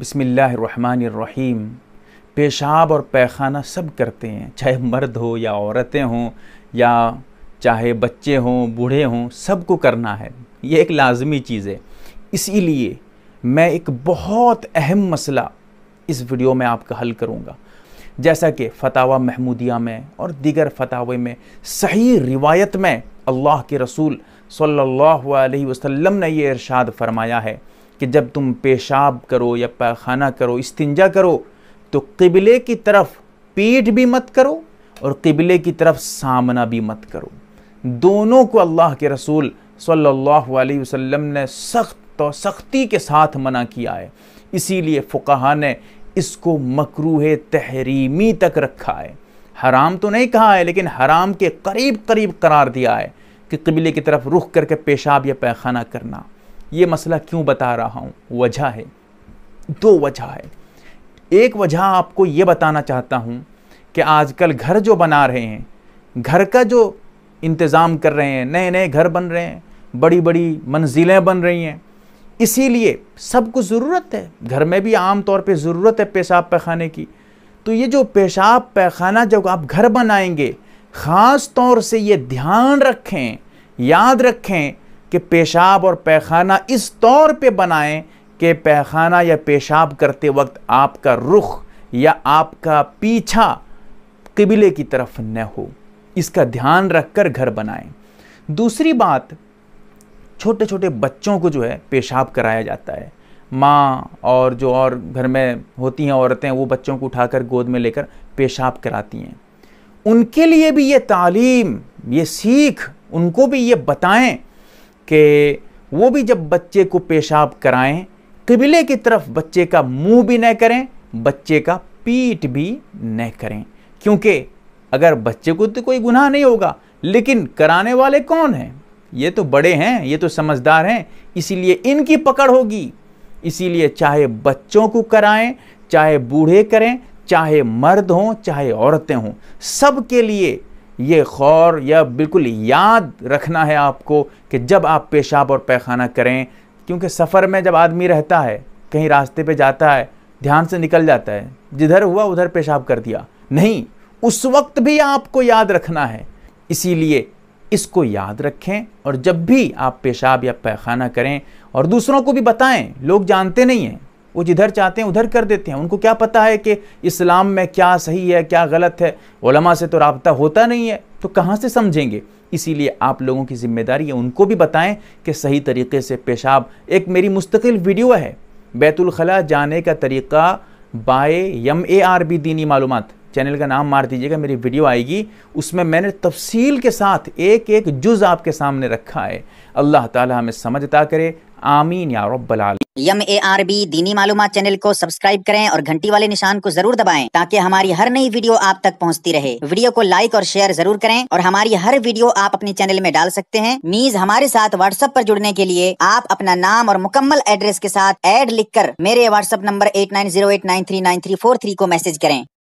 بسم اللہ الرحمن الرحیم۔ پیشاب اور پیخانہ سب کرتے ہیں، چاہے مرد ہو یا عورتیں ہوں یا چاہے بچے ہوں، بوڑھے ہوں، سب کو کرنا ہے۔ یہ ایک لازمی چیز ہے۔ اسی لیے میں ایک بہت اہم مسئلہ اس ویڈیو میں آپ کا حل کروں گا۔ جیسا کہ فتاوہ محمودیہ میں اور دیگر فتاوے میں، صحیح روایت میں اللہ کے رسول صلی اللہ علیہ وسلم نے یہ ارشاد فرمایا ہے۔ کہ جب تم پیشاب کرو یا پیخانہ کرو، استنجا کرو، تو قبلے کی طرف پیٹ بھی مت کرو اور قبلے کی طرف سامنا بھی مت کرو۔ دونوں کو اللہ کے رسول صلی اللہ علیہ وسلم نے سخت و سختی کے ساتھ منع کیا ہے۔ اسی لیے فقہ نے اس کو مکروح تحریمی تک رکھا ہے۔ حرام تو نہیں کہا ہے، لیکن حرام کے قریب قریب قرار دیا ہے کہ قبلے کی طرف رخ کر کے پیشاب یا پیخانہ کرنا۔ یہ مسئلہ کیوں بتا رہا ہوں؟ وجہ ہے۔ دو وجہ ہے۔ ایک وجہ آپ کو یہ بتانا چاہتا ہوں کہ آج کل گھر جو بنا رہے ہیں، گھر کا جو انتظام کر رہے ہیں، نئے نئے گھر بن رہے ہیں، بڑی بڑی منزلیں بن رہی ہیں، اسی لیے سب کو ضرورت ہے۔ گھر میں بھی عام طور پہ ضرورت ہے پیشاب پیخانے کی۔ تو یہ جو پیشاب پیخانہ جب آپ گھر بنائیں گے، خاص طور سے یہ دھیان رکھیں، یاد رکھیں کہ پیشاب اور پیخانہ اس طور پہ بنائیں کہ پیخانہ یا پیشاب کرتے وقت آپ کا رخ یا آپ کا پیچھا قبلے کی طرف نہ ہو۔ اس کا دھیان رکھ کر گھر بنائیں۔ دوسری بات، چھوٹے چھوٹے بچوں کو جو ہے پیشاب کرایا جاتا ہے۔ ماں اور جو اور گھر میں ہوتی ہیں عورتیں، وہ بچوں کو اٹھا کر گود میں لے کر پیشاب کراتی ہیں۔ ان کے لیے بھی یہ تعلیم، یہ سیکھ، ان کو بھی یہ بتائیں کہ وہ بھی جب بچے کو پیشاب کرائیں، قبلے کی طرف بچے کا منہ بھی نہ کریں، بچے کا پیٹ بھی نہ کریں۔ کیونکہ اگر بچے کو تو کوئی گناہ نہیں ہوگا، لیکن کرانے والے کون ہیں؟ یہ تو بڑے ہیں، یہ تو سمجھدار ہیں، اسی لیے ان کی پکڑ ہوگی۔ اسی لیے چاہے بچوں کو کرائیں، چاہے بوڑھے کریں، چاہے مرد ہوں، چاہے عورتیں ہوں، سب کے لیے یہ خور یا بالکل یاد رکھنا ہے آپ کو کہ جب آپ پیشاب اور پیخانہ کریں، کیونکہ سفر میں جب آدمی رہتا ہے، کہیں راستے پہ جاتا ہے، دھیان سے نکل جاتا ہے، جدھر ہوا ادھر پیشاب کر دیا۔ نہیں، اس وقت بھی آپ کو یاد رکھنا ہے۔ اسی لیے اس کو یاد رکھیں اور جب بھی آپ پیشاب یا پیخانہ کریں اور دوسروں کو بھی بتائیں، لوگ جانتے نہیں ہیں۔ وہ جدھر چاہتے ہیں ادھر کر دیتے ہیں۔ ان کو کیا پتہ ہے کہ اسلام میں کیا صحیح ہے، کیا غلط ہے؟ علماء سے تو رابطہ ہوتا نہیں ہے۔ تو کہاں سے سمجھیں گے؟ اسی لیے آپ لوگوں کی ذمہ داری ہے ان کو بھی بتائیں کہ صحیح طریقے سے پیشاب ایک میری مستقل ویڈیو ہے۔ بیت الخلاء جانے کا طریقہ by M A R B دینی معلومات۔ چینل کا نام مار دیجیے گا، میری ویڈیو آئے گی۔ اس میں میں نے تفصیل کے ساتھ ایک ایک جز آپ کے سامنے رکھا ہے۔ اللہ تعالی ہمیں سمجھتا کرے۔ آمین یا رب العالمین۔ یم اے آر بی دینی معلومات چینل کو سبسکرائب کریں اور گھنٹی والے نشان کو ضرور دبائیں تاکہ ہماری ہر نئی ویڈیو آپ تک پہنچتی رہے۔ ویڈیو کو لائک اور شیئر ضرور کریں اور ہماری ہر ویڈیو آپ اپنی چینل میں ڈال سکتے ہیں۔ نیز ہمارے ساتھ واٹس اپ پر جڑنے کے لیے آپ اپنا نام اور مکمل ایڈریس کے ساتھ ایڈ لکھ کر میرے WhatsApp number eight nine zero eight nine three nine three four three کو میسج کریں۔